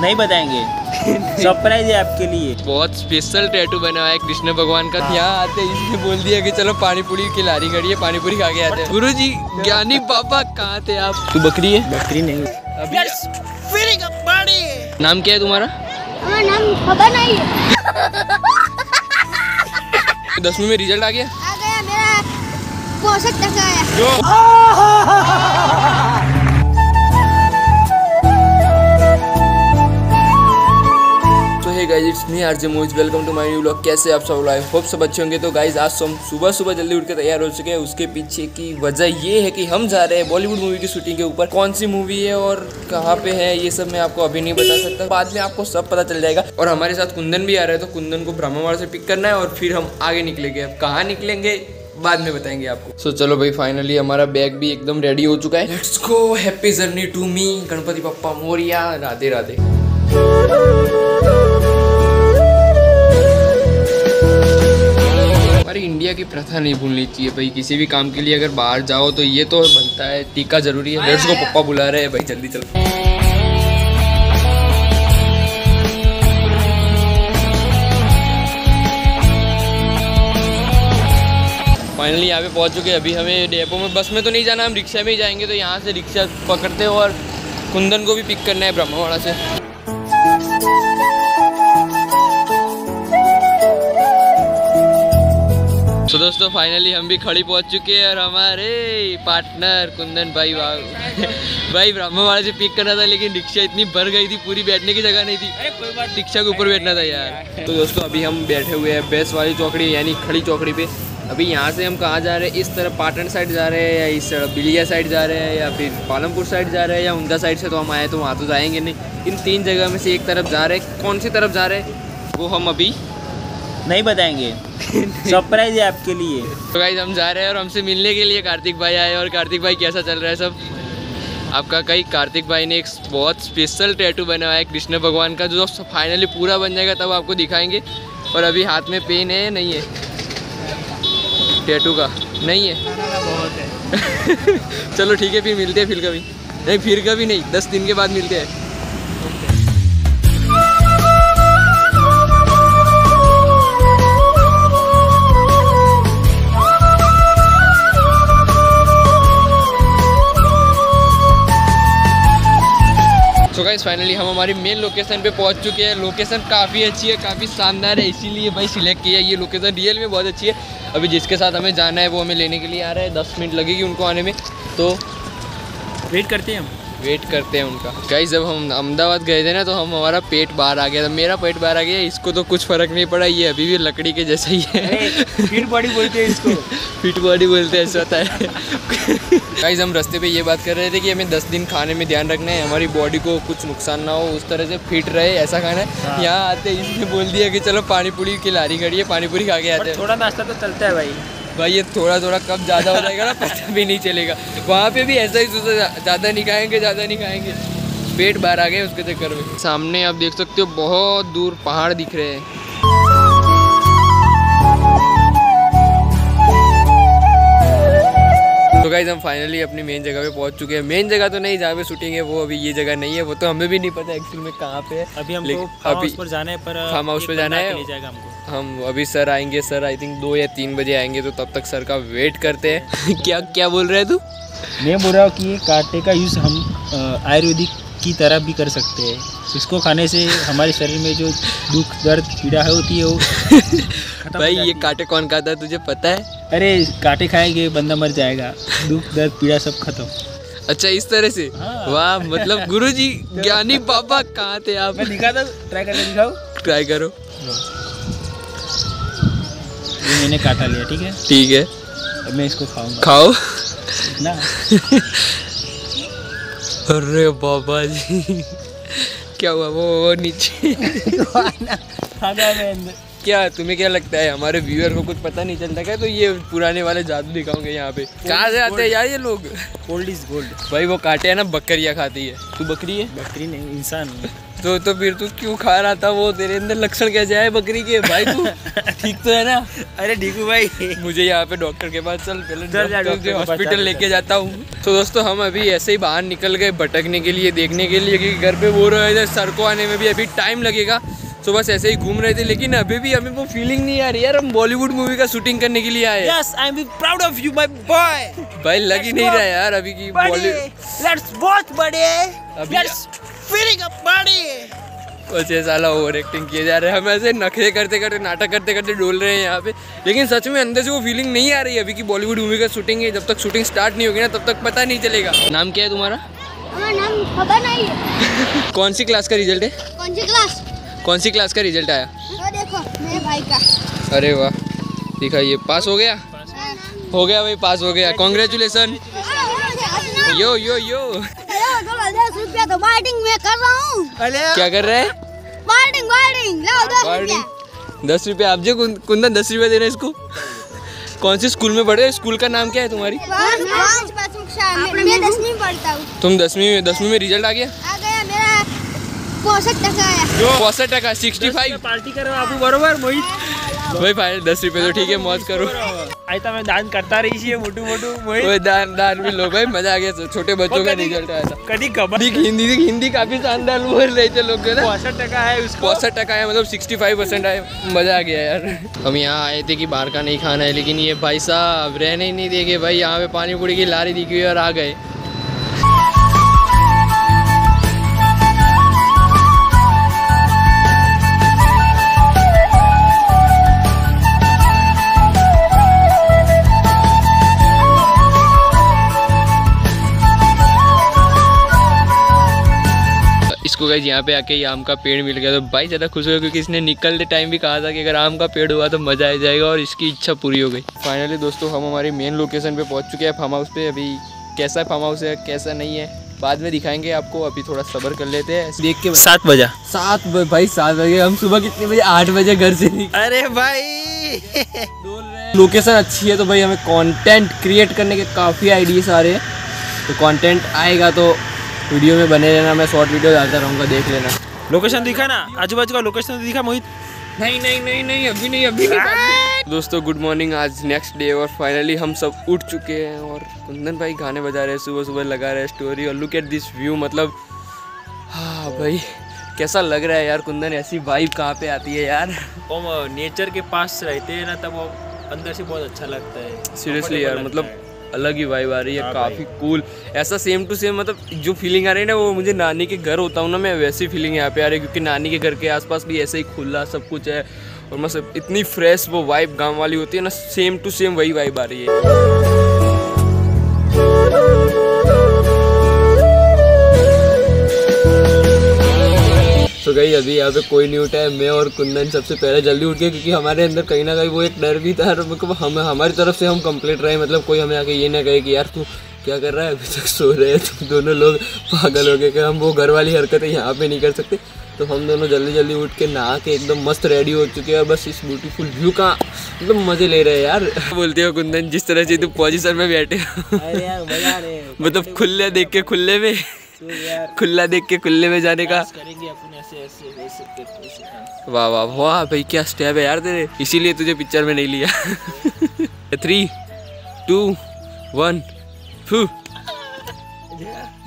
नहीं बताएँगे। सरप्राइज़ है आपके लिए। बहुत स्पेशल टैटू बना हुआ है कृष्ण भगवान का। यहाँ आते ही इसने बोल दिया कि चलो पानी पूरी की लारी खड़ी है पानी पूरी खा के आते हैं। गुरु जी ज्ञानी बाबा कहाँ थे आप? तू बकरी है? बकरी नहीं। अभी नाम क्या है तुम्हारा? नाम खबर नहीं। है दसवीं में रिज़ल्ट आ गया? आ गया मेरा पोषक तक आया guys it's me RJ Mohit welcome to my new vlog कैसे आप सब लाइव होप सब अच्छे होंगे। तो गाइस आज हम सुबह सुबह जल्दी उठ के तैयार हो चुके हैं। उसके पीछे की वजह ये है कि हम जा रहे हैं बॉलीवुड मूवी की शूटिंग के ऊपर। कौन सी मूवी है और कहाँ पे है ये सब मैं आपको अभी नहीं बता सकता। बाद में आपको सब पता चल जाएगा। और हमारे साथ कुंदन भी आ रहे हैं तो कुंदन को ब्रह्मावाड़ से पिक करना है और फिर हम आगे निकलेंगे। अब कहाँ निकलेंगे बाद में बताएँगे आपको। सो so, चलो भाई फाइनली हमारा बैग भी एकदम रेडी हो चुका है। Let's go happy journey to me Ganpati Bappa Morya Radhe Radhe. India की प्रथा नहीं भूलनी चाहिए भाई। किसी भी काम के लिए अगर बाहर जाओ तो ये तो बनता है, टीका ज़रूरी है। को पप्पा बुला रहे हैं, भाई, जल्दी चलो। फाइनली यहाँ पे पहुँच चुके हैं। अभी हमें डेपो में, बस में तो नहीं जाना, हम रिक्शा में ही जाएँगे तो यहाँ से रिक्शा पकड़ते हो और कुंदन को भी पिक करना है ब्रह्मावाड़ा से। दोस्तों फाइनली हम भी खड़ी पहुँच चुके हैं और हमारे पार्टनर कुंदन भाई वाह भाई ब्रह्मवाड़ा से पिक करना था लेकिन रिक्शा इतनी भर गई थी पूरी बैठने की जगह नहीं थी। रिक्शा के ऊपर बैठना था यार। तो दोस्तों अभी हम बैठे हुए हैं बेस वाली चौकड़ी यानी खड़ी चौकड़ी पे। अभी यहाँ से हम कहाँ जा रहे हैं? इस तरफ़ पाटन साइड जा रहे हैं या इस तरफ़ बिलिया साइड जा रहे हैं या फिर पालमपुर साइड जा रहे हैं या उमदा साइड से तो हम आए तो वहाँ तो जाएँगे नहीं। इन तीन जगह में से एक तरफ़ जा रहे हैं। कौन सी तरफ़ जा रहे हैं? वो हम अभी नहीं बताएँगे। सरप्राइज़ है आपके लिए। तो गाइज़ हम जा रहे हैं और हमसे मिलने के लिए कार्तिक भाई आए और कार्तिक भाई कैसा चल रहा है सब? आपका कई कार्तिक भाई ने एक बहुत स्पेशल टैटू बनाया है कृष्ण भगवान का जो फाइनली पूरा बन जाएगा तब आपको दिखाएँगे। और अभी हाथ में पेन है नहीं है? टैटू का। नहीं है। चलो ठीक है फिर मिलते हैं फिर कभी। नहीं फिर कभी नहीं दस दिन के बाद मिलते हैं। गाइस फाइनली हम हमारी मेन लोकेशन पे पहुँच चुके हैं। लोकेशन काफ़ी अच्छी है काफ़ी शानदार है इसीलिए भाई सिलेक्ट किया। ये लोकेशन रियल में बहुत अच्छी है। अभी जिसके साथ हमें जाना है वो हमें लेने के लिए आ रहा है। दस मिनट लगेगी उनको आने में। तो वेट करते हैं हम। वेट करते हैं उनका। गाइस जब हम अहमदाबाद गए थे ना तो हम हमारा पेट बाहर आ गया था। मेरा पेट बाहर आ गया इसको तो कुछ फ़र्क नहीं पड़ा। ये अभी भी लकड़ी के जैसा ही है। फिर बॉडी बोलते हैं इसको। फिट बॉडी बोलते हैं ऐसा होता है। गाइस हम रास्ते पे ये बात कर रहे थे कि हमें दस दिन खाने में ध्यान रखना है हमारी बॉडी को कुछ नुकसान ना हो उस तरह से फिट रहे ऐसा खाना है। हाँ। यहाँ आते ही इसने बोल दिया कि चलो पानी पूरी की लारी खड़ी है पानी पूरी खा के आते हैं। थोड़ा नाश्ता तो चलता है भाई। भाई ये थोड़ा थोड़ा कब ज़्यादा हो जाएगा ना पता भी नहीं चलेगा। वहाँ पे भी ऐसा ही सोचा ज़्यादा नहीं खाएँगे ज़्यादा नहीं खाएँगे। पेट बाहर आ गए उसके चक्कर में। सामने आप देख सकते हो बहुत दूर पहाड़ दिख रहे हैं। तो गाइज़ हम फाइनली अपनी मेन जगह पे पहुँच चुके हैं। मेन जगह तो नहीं जहाँ पे शूटिंग है वो अभी ये जगह नहीं है। वो तो हमें भी नहीं पता एक्चुअल में कहाँ पे है। अभी हमको फार्म अभी हाउस पर जाना है पर फार्म हाउस एक पे जाना है। हम अभी सर आएँगे सर आई थिंक दो या तीन बजे आएँगे तो तब तक सर का वेट करते हैं। क्या क्या बोल रहे हैं तू? मैं बोल रहा हूँ कि कांटे का यूज़ हम आयुर्वेदिक की तरह भी कर सकते हैं। इसको खाने से हमारे शरीर में जो दुख दर्द पीड़ा होती है वो भाई ये कांटे कौन खाता है तुझे पता है? अरे कांटे खाएँगे बंदा मर जाएगा। दुख दर्द पीड़ा सब खत्म। अच्छा इस तरह से? हाँ। वाह मतलब गुरुजी ज्ञानी बाबा कहाँ थे आप? मैं दिखाता ट्राई करके दिखाओ ट्राई करो। ये मैंने काटा लिया ठीक है? ठीक है। अब मैं इसको खाऊँगा। खाओ। ना। अरे बाबा जी। क्या हुआ? वो वो नीचे। खागा मैं अंदर। क्या तुम्हें क्या लगता है? हमारे व्यूअर को कुछ पता नहीं चलता क्या? तो ये पुराने वाले जादू दिखाओगे यहाँ पे। कहाँ से आते हैं यार ये लोग? गोल्ड इज़ गोल्ड भाई वो काटे है ना बकरियाँ खाती है। तू बकरी है? बकरी नहीं इंसान हूँ। तो तो फिर तू क्यों खा रहा था वो? तेरे अंदर लक्षण कैसे आए बकरी के? भाई तू ठीक तो है ना? अरे ढीकू भाई। मुझे यहाँ पे डॉक्टर के पास चल पहले हॉस्पिटल लेके जाता हूँ। तो दोस्तों हम अभी ऐसे ही बाहर निकल गए भटकने के लिए देखने के लिए क्योंकि घर पे हो रहे सर को आने में भी अभी टाइम लगेगा। तो बस ऐसे ही घूम रहे थे लेकिन अभी भी हमें वो फीलिंग नहीं आ रही यार हम बॉलीवुड मूवी का शूटिंग करने के लिए आए हैं। Yes I am proud of you my boy भाई लग ही नहीं रहा यार अभी की बॉलीवुड लेट्स वॉच बड़े लेट्स फीलिंग अप बड़े वैसे साला ओवर एक्टिंग किए जा रहे हैं। हम ऐसे नखरे करते करते नाटक करते करते डोल रहे हैं यहाँ पे। लेकिन सच में अंदर से वो फीलिंग नहीं आ रही है अभी की बॉलीवुड मूवी का शूटिंग है। जब तक शूटिंग स्टार्ट नहीं होगी ना तब तक पता नहीं चलेगा। नाम क्या है तुम्हारा? नाम खबर नहीं है। कौन सी क्लास का रिज़ल्ट है? कौन सी क्लास कौन सी क्लास का रिज़ल्ट आया? वो देखो मेरे भाई का। अरे वाह दिखाइए पास हो गया? हो गया भाई पास हो गया। कॉन्ग्रेचुलेसन यो यो यो दस रुपया तो बाइटिंग में कर रहा हूँ। क्या कर रहे हैं? बाइटिंग बाइटिंग लाओ दस रुपया। दस रुपये आप जो कुंदन दस रुपया दे रहे हैं इसको? कौन से स्कूल में पढ़े स्कूल का नाम क्या है तुम्हारी? पाँच पाँच कक्षा में मैं दसवीं में पढ़ता हूँ। तुम दसवीं में दसवीं में रिज़ल्ट आ गया? पैंसठ टका आया पौसठ टका सिक्सटी फाइव। पार्टी करो आपू बरोबर मोहित। भाई भाई दस रुपये तो ठीक है मौज करो। आयता मैं दान करता रही छी मोटू मोटू मोहित। दान दान भी लो भाई मज़ा आ गया छोटे बच्चों का रिज़ल्ट आया था। कभी खबर हिंदी हिंदी हिंदी काफ़ी शानदार बोल रहे थे लोग पैंसठ टका है उसको। पौसठ टका है मतलब सिक्सटी फाइव परसेंट आए मज़ा आ गया यार। हम यहाँ आए थे कि बाहर का नहीं खाना है लेकिन ये भाई साहब रहने ही नहीं देंगे भाई यहाँ पे पानी पूरी की लारी दिखी हुई और आ गए। गई यहाँ पे आके ये आम का पेड़ मिल गया। तो भाई ज़्यादा खुश हुआ क्योंकि इसने निकलते टाइम भी कहा था कि अगर आम का पेड़ हुआ तो मज़ा आ जाएगा और इसकी इच्छा पूरी हो गई। फाइनली दोस्तों हम हमारी मेन लोकेशन पे पहुँच चुके हैं फार्म हाउस पे। अभी कैसा फार्म हाउस है कैसा नहीं है बाद में दिखाएँगे आपको। अभी थोड़ा सबर कर लेते हैं। देख के सात बजा। सात भाई सात बजे। हम सुबह कितने बजे? आठ बजे घर से निकले। अरे भाई! लोकेशन अच्छी है तो भाई हमें कंटेंट क्रिएट करने के काफ़ी आइडियाज़ आ रहे हैं। तो कंटेंट आएगा तो वीडियो में बने रहना मैं शॉर्ट वीडियो डालता रहूँगा देख लेना। लोकेशन दिखा ना। आजू बाजू का लोकेशन दिखा मोहित। नहीं नहीं नहीं नहीं अभी नहीं अभी नहीं। दोस्तों गुड मॉर्निंग आज नेक्स्ट डे और फाइनली हम सब उठ चुके हैं और कुंदन भाई गाने बजा रहे हैं सुबह सुबह लगा रहे हैं स्टोरी और लुक एट दिस व्यू मतलब हाँ भाई कैसा लग रहा है यार कुंदन ऐसी वाइब कहाँ पे आती है यार? वो नेचर के पास रहते हैं ना तब वो अंदर से बहुत अच्छा लगता है। सीरियसली यार मतलब है। अलग ही वाइब आ रही है हाँ काफ़ी कूल ऐसा सेम टू सेम मतलब जो फीलिंग आ रही है ना वो मुझे नानी के घर होता हूँ ना मैं वैसी फीलिंग यहाँ पे आ रही है क्योंकि नानी के घर के आसपास भी ऐसे ही खुला सब कुछ है और मतलब इतनी फ्रेश वो वाइब गाँव वाली होती है ना सेम टू सेम वही वाइब आ रही है। गई अभी यहाँ पे कोई नहीं उठा है। मैं और कुंदन सबसे पहले जल्दी उठ गए क्योंकि हमारे अंदर कहीं ना कहीं वो एक डर भी था। और मतलब हम हमारी तरफ़ से हम कंप्लीट रहे। मतलब कोई हमें आके ये ना कहे कि यार तू क्या कर रहा है? अभी तक सो रहे हैं। तुम दोनों लोग पागल हो गए कि हम वो घर वाली हरकतें यहाँ पे नहीं कर सकते। तो हम दोनों जल्दी जल्दी उठ के नहा के एकदम मस्त रेडी हो चुके हैं। और बस इस ब्यूटीफुल व्यू का एकदम मज़े ले रहे हैं यार। बोलते हो कुंदन? जिस तरह से तुम पोजिशन में बैठे हो। मतलब खुले देख के खुले में। तो खुला देख के खुले में जाने का। वाह वाह वाह, भाई, क्या स्टेप है यार तेरे। इसीलिए तुझे पिक्चर में नहीं लिया। थ्री टू वन फू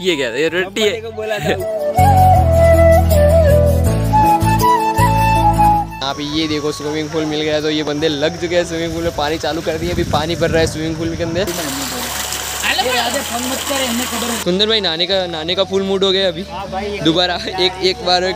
ये क्या था? ये रोटी है। आप ये देखो स्विमिंग पूल मिल गया। तो ये बंदे लग चुके हैं स्विमिंग पूल में। पानी चालू कर दिए, अभी पानी भर रहा है स्विमिंग पूल के अंदर। सुंदर भाई नाने का नाने का फुल मूड हो गया अभी। हाँ दोबारा एक एक बार एक